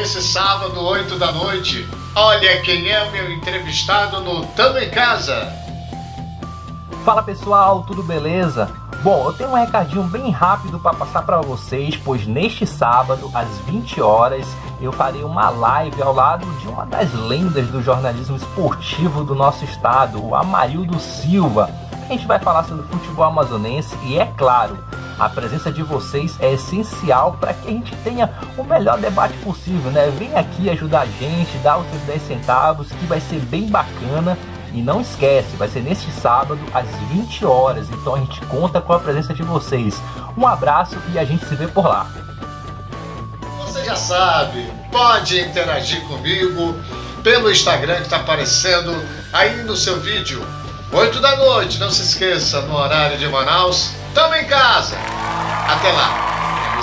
nesse sábado, 8 da noite. Olha quem é meu entrevistado no Tamo em Casa. Fala pessoal, tudo beleza? Bom, eu tenho um recadinho bem rápido para passar para vocês, pois neste sábado, às 20 horas, eu farei uma live ao lado de uma das lendas do jornalismo esportivo do nosso estado, o Amarildo Silva. A gente vai falar sobre futebol amazonense e, é claro, a presença de vocês é essencial para que a gente tenha o melhor debate possível, né? Vem aqui ajudar a gente, dá os seus 10 centavos, que vai ser bem bacana e não esquece, vai ser neste sábado às 20 horas. Então a gente conta com a presença de vocês. Um abraço e a gente se vê por lá. Você já sabe, pode interagir comigo pelo Instagram que está aparecendo aí no seu vídeo. 8 da noite, não se esqueça, no horário de Manaus. Tamo em casa. Até lá. É